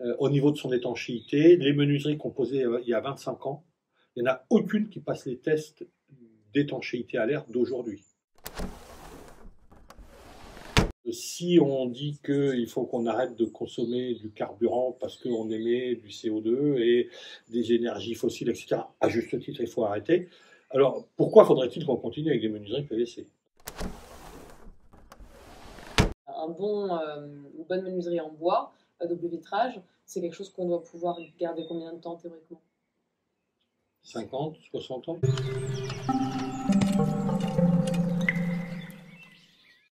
euh, au niveau de son étanchéité. Les menuiseries composées euh, il y a 25 ans, il n'y en a aucune qui passe les tests d'étanchéité à l'air d'aujourd'hui. Si on dit qu'il faut qu'on arrête de consommer du carburant parce qu'on émet du CO2 et des énergies fossiles, etc., à juste titre, il faut arrêter. Alors, pourquoi faudrait-il qu'on continue avec des menuiseries PVC Un bon, euh, Une bonne menuiserie en bois, à double vitrage, c'est quelque chose qu'on doit pouvoir garder combien de temps théoriquement? 50, 60 ans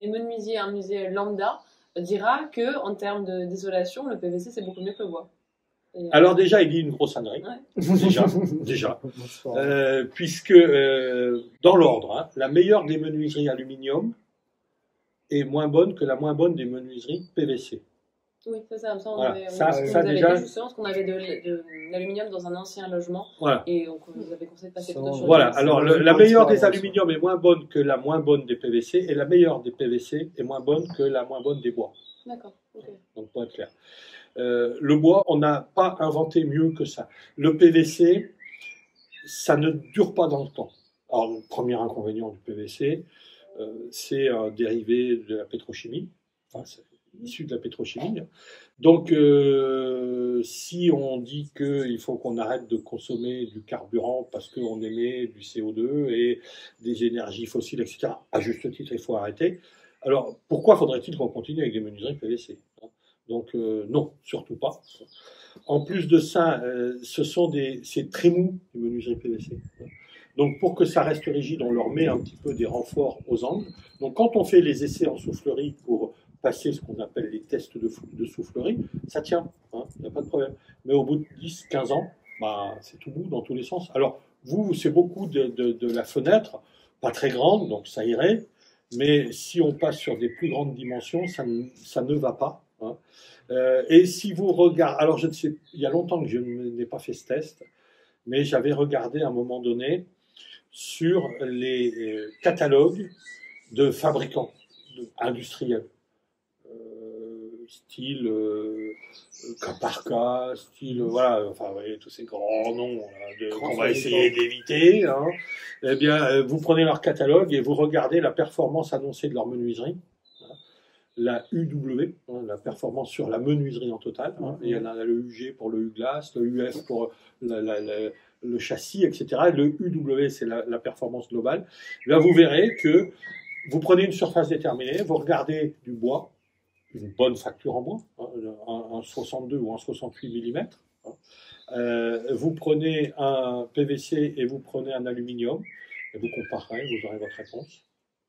Les menuisiers, un musée lambda dira que en termes d'isolation, le PVC c'est beaucoup mieux que le bois. Et, euh, Alors déjà, il dit une grosse ânerie. Ouais. Déjà, déjà. Euh, puisque euh, dans l'ordre, hein, la meilleure des menuiseries aluminium est moins bonne que la moins bonne des menuiseries PVC. Oui, c'est ça. Ça, on Voilà. avait, Ça- on ça, avait déjà- dit justement parce qu'on avait de, de l'aluminium dans un ancien logement Voilà. et donc on nous avait conseillé de passer plutôt sur Voilà. Alors le- la meilleure des expérience. aluminium est moins bonne que la moins bonne des PVC et la meilleure des PVC est moins bonne que la moins bonne des bois. D'accord. ok. Donc pour être clair. Euh, le bois, on n'a pas inventé mieux que ça. Le PVC, ça ne dure pas dans le temps. Alors le premier inconvénient du PVC, euh, c'est un dérivé de la pétrochimie. Enfin, c'est issu de la pétrochimie. Donc, euh, si on dit qu'il faut qu'on arrête de consommer du carburant parce qu'on émet du CO2 et des énergies fossiles, etc., à juste titre, il faut arrêter. Alors, pourquoi faudrait-il qu'on continue avec des menuiseries PVC hein? Donc, euh, non, surtout pas. En plus de ça, euh, ce sont des, c'est très mou, les menuiseries PVC. Donc, pour que ça reste rigide, on leur met un petit peu des renforts aux angles. Donc, quand on fait les essais en soufflerie pour passer ce qu'on appelle les tests de, soufflerie, ça tient, il n'y a pas de problème. Mais au bout de 10, 15 ans, bah, c'est tout mou dans tous les sens. Alors, vous, c'est beaucoup de, la fenêtre, pas très grande, donc ça irait. Mais si on passe sur des plus grandes dimensions, ça, ne- va pas. hein. Euh, et si vous regardez, alors je ne sais, il y a longtemps que je n'ai pas fait ce test, mais j'avais regardé à un moment donné sur les euh, catalogues de fabricants industriels, style euh, cas par cas, style voilà, enfin vous voyez tous ces grands noms qu'on va essayer d'éviter. Hein. Eh bien, euh, vous prenez leur catalogue et vous regardez la performance annoncée de leur menuiserie. Voilà. La UW, hein, la performance sur la menuiserie en total. hein. Et il y en a le UG pour le U-Glass, le UF pour la- la- la- le châssis, etc. Et le UW, c'est la, la performance globale. Là, vous verrez que vous prenez une surface déterminée, vous regardez du bois, une bonne facture en bois, hein, un, un 62 ou un 68 mm. hein. Euh, vous prenez un PVC et vous prenez un aluminium, et vous comparez, vous aurez votre réponse.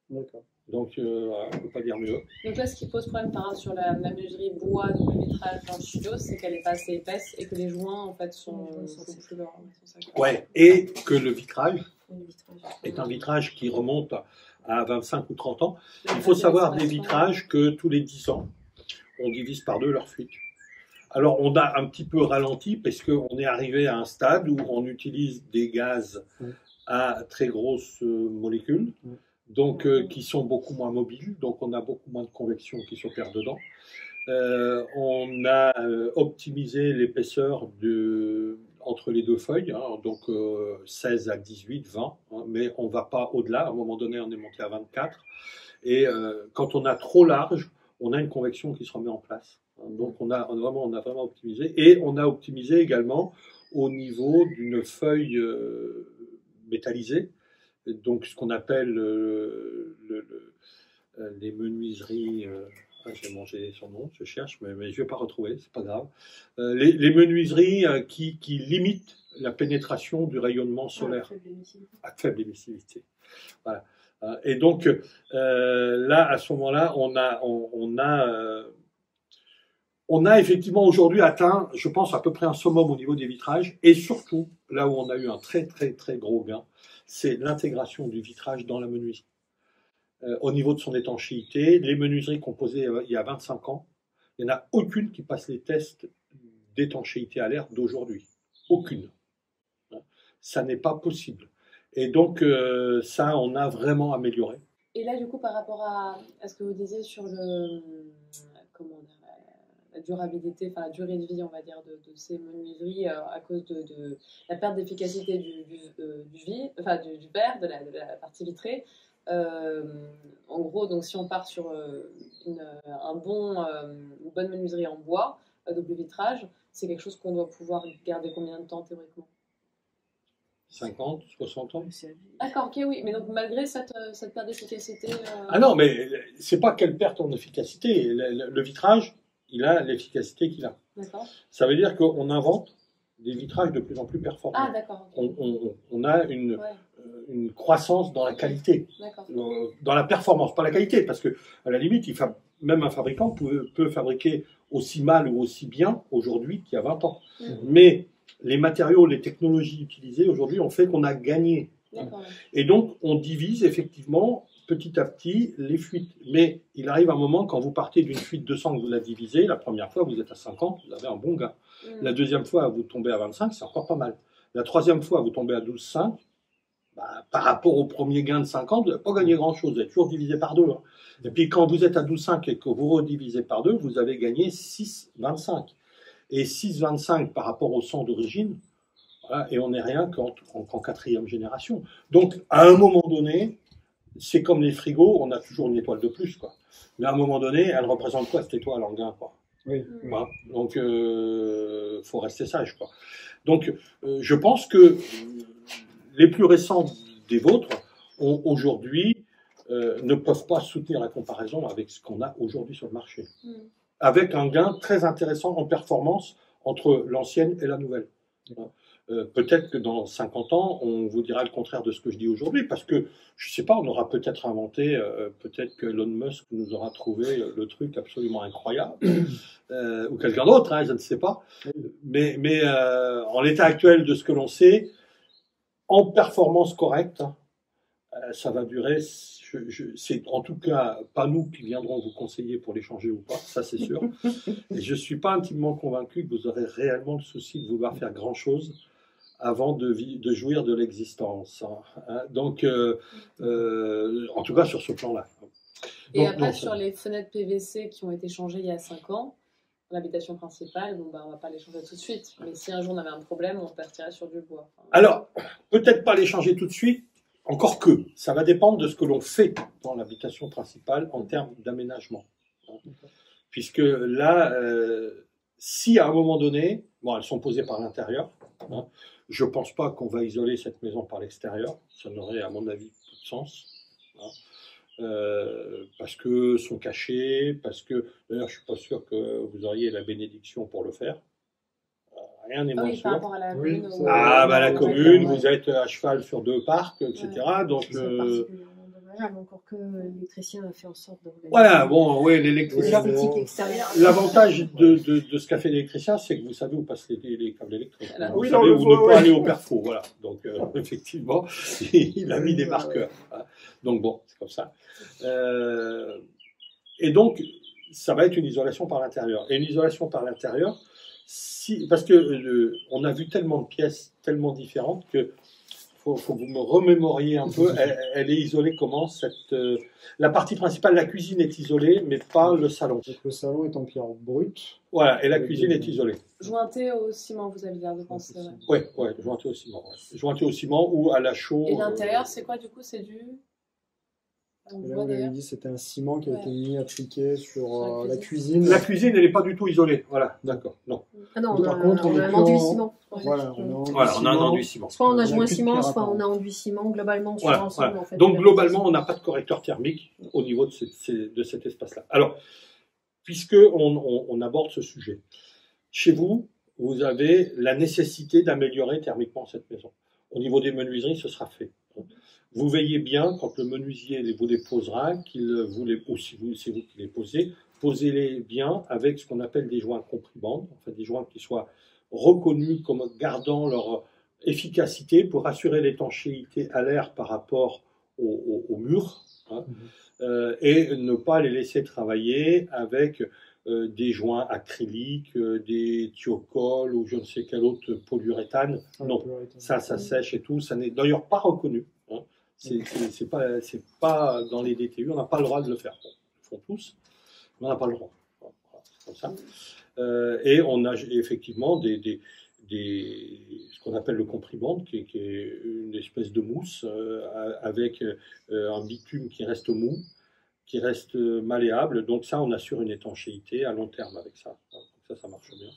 D'accord. Donc, euh, on ne peut pas dire mieux. Donc là, ce qui pose problème par sur la, menuiserie bois double vitrage dans le studio, c'est qu'elle est pas assez épaisse et que les joints en fait sont, joints sont sont plus ça. Ouais. Et que le vitrage Le vitrage. est un vitrage qui remonte à 25 ou 30 ans. Il faut savoir des vitrages que tous les 10 ans, on divise par deux leur fuite. Alors, on a un petit peu ralenti parce qu'on est arrivé à un stade où on utilise des gaz à très grosses euh, molécules, donc euh, qui sont beaucoup moins mobiles, donc on a beaucoup moins de convection qui s'opère dedans. Euh, on a optimisé l'épaisseur de entre les deux feuilles, hein, donc euh, 16 à 18, 20, hein, mais on va pas au-delà. À un moment donné, on est monté à 24. Et euh, quand on a trop large, on a une convection qui se remet en place. Hein, Donc on a, vraiment, on a vraiment optimisé. Et on a optimisé également au niveau d'une feuille euh, métallisée, donc ce qu'on appelle euh, le- le- euh, les menuiseries. J'ai mangé son nom, je cherche, mais, mais je ne vais pas retrouver, c'est pas grave. Euh, les, les menuiseries euh, qui, qui limitent la pénétration du rayonnement solaire à faible émissivité. Voilà. Euh, Et donc là, à ce moment-là, on a, on, on a, on a effectivement aujourd'hui atteint, je pense, à peu près un summum au niveau des vitrages. Et surtout, là où on a eu un très très très gros gain, c'est l'intégration du vitrage dans la menuiserie. Euh, au niveau de son étanchéité, les menuiseries composées euh, il y a 25 ans, il n'y en a aucune qui passe les tests d'étanchéité à l'air d'aujourd'hui. Aucune. Ça n'est pas possible. Et donc, euh, ça, on a vraiment amélioré. Et là, du coup, par rapport à, ce que vous disiez sur la durabilité, enfin la durée de vie, on va dire, de, ces menuiseries à cause de, la perte d'efficacité du, du, enfin, du, verre, de la partie vitrée. Euh, en gros, donc si on part sur euh, une, un bon, euh, une bonne menuiserie en bois, à double vitrage, c'est quelque chose qu'on doit pouvoir garder combien de temps théoriquement? 50, 60 ans D'accord, ok, oui, mais donc malgré cette, euh, cette perte d'efficacité. euh, Ah non, mais c'est pas qu'elle perte en efficacité. Le, le- le vitrage, il a l'efficacité qu'il a. D'accord. Ça veut dire qu'on invente des vitrages de plus en plus performants. Ah, d'accord. on, on- on a une, Ouais, euh, une croissance dans la qualité, euh, dans la performance, pas la qualité, parce que à la limite, il fa- même un fabricant peut, peut fabriquer aussi mal ou aussi bien aujourd'hui qu'il y a 20 ans. Mais les matériaux, les technologies utilisées aujourd'hui ont fait qu'on a gagné. Et donc, on divise effectivement petit à petit les fuites. Mais il arrive un moment, quand vous partez d'une fuite de sang que vous la divisez, la première fois, vous êtes à 50, vous avez un bon gain. Mhm. La deuxième fois, vous tombez à 25, c'est encore pas mal. La troisième fois, vous tombez à 12,5. Bah, par rapport au premier gain de 50, vous n'avez pas gagné grand-chose. Vous êtes toujours divisé par deux. hein. Et puis, quand vous êtes à 12,5 et que vous redivisez par deux, vous avez gagné 6,25. Et 6,25 par rapport au sang d'origine, voilà, et on n'est rien qu'en qu'en quatrième génération. Donc, à un moment donné, c'est comme les frigos, on a toujours une étoile de plus. Quoi. Mais à un moment donné, elle représente quoi cette étoile en gain quoi? Oui. Voilà. Donc, euh, faut rester sage, quoi. Donc, euh, je pense que euh, les plus récents des vôtres ont aujourd'hui euh, ne peuvent pas soutenir la comparaison avec ce qu'on a aujourd'hui sur le marché, Mhm. avec un gain très intéressant en performance entre l'ancienne et la nouvelle. Euh, peut-être que dans 50 ans, on vous dira le contraire de ce que je dis aujourd'hui, parce que, je sais pas, on aura peut-être inventé, euh, peut-être que Elon Musk nous aura trouvé le truc absolument incroyable, euh, ou quelqu'un d'autre, hein, je ne sais pas. Mais, mais en l'état actuel de ce que l'on sait, en performance correcte, euh, ça va durer. Je, je, c'est en tout cas pas nous qui viendrons vous conseiller pour les changer ou pas, ça c'est sûr. Et je suis pas intimement convaincu que vous aurez réellement le souci de vouloir faire grand chose avant de, vi- de jouir de l'existence. hein, hein. Donc, euh, euh, en tout cas sur ce plan-là. Et Donc, après, non, sur les fenêtres PVC qui ont été changées il y a 5 ans, l'habitation principale, bah, on va pas les changer tout de suite. Mais si un jour on avait un problème, on partirait sur du bois. Alors, peut-être pas les changer tout de suite, encore que ça va dépendre de ce que l'on fait dans l'habitation principale en termes d'aménagement. Puisque là, euh, si à un moment donné, bon, elles sont posées par l'intérieur, hein, je pense pas qu'on va isoler cette maison par l'extérieur, ça n'aurait à mon avis peu de sens. hein. Euh, parce que sont cachées, parce que d'ailleurs je suis pas sûr que vous auriez la bénédiction pour le faire. Euh, Rien n'est Ah moins oui, sûr. par rapport à la Oui, commune. ça- ou- Ah, bah la commune, vous êtes à cheval sur deux parcs, etc. Donc, euh, dommageable, encore que l'électricien a fait en sorte d'organiser voilà, bon, oui, l'électricien. L'avantage de, de, de ce qu'a fait l'électricien, c'est que vous savez où passent les, les câbles électriques. Voilà. Vous Oui, savez où ne pas ouais. aller au perfo, voilà. Donc, euh, effectivement, il a mis des marqueurs. voilà. Donc, bon, c'est comme ça. Euh, et donc, ça va être une isolation par l'intérieur. Et une isolation par l'intérieur, si, parce que euh, on a vu tellement de pièces tellement différentes que faut, faut que vous me remémoriez un peu. Elle, elle est isolée comment cette euh, La partie principale, la cuisine est isolée, mais pas le salon. Donc, le salon est en pierre brute. Voilà, et la cuisine est isolée. Jointé au ciment, vous avez l'air de penser. ouais. Ouais, ouais, jointé au ciment. ouais. Jointé au ciment ou à la chaux. Et euh, l'intérieur, c'est quoi du coup? C'est du. On Et là, voit on avait d'ailleurs. dit que c'était un ciment qui a Ouais. été mis appliqué sur Sur la euh, la cuisine. La cuisine, elle n'est pas du tout isolée. Voilà, d'accord. Non. Ah non, on Par a, contre, on on a enduit en- ciment. Voilà, on a enduit ciment. Soit on a joint ciment, soit on a enduit ciment globalement sur Voilà, l'ensemble. voilà. En fait, Donc globalement, on n'a pas de correcteur thermique au niveau de, cette- ces- de cet espace-là. Alors, puisque on, on- on aborde ce sujet, chez vous, vous avez la nécessité d'améliorer thermiquement cette maison. Au niveau des menuiseries, ce sera fait. Vous veillez bien quand le menuisier vous les posera, qu'il vous les, ou si vous, c'est vous qui les posez, posez-les bien avec ce qu'on appelle des joints compribantes, en fait des joints qui soient reconnus comme gardant leur efficacité pour assurer l'étanchéité à l'air par rapport au, au- au mur hein, euh, et ne pas les laisser travailler avec euh, des joints acryliques, euh, des thiocols ou je ne sais quel autre polyuréthane. Ah, Non, polyuréthane. ça, ça sèche et tout. Ça n'est d'ailleurs pas reconnu. C'est pas, pas dans les DTU, on n'a pas le droit de le faire. Ils le font tous, mais on n'a pas le droit. Comme ça. Euh, et on a effectivement des, des, ce qu'on appelle le compriband, qui, est- une espèce de mousse euh, avec euh, un bitume qui reste mou, qui reste malléable. Donc ça, on assure une étanchéité à long terme avec ça. Ça, ça marche bien.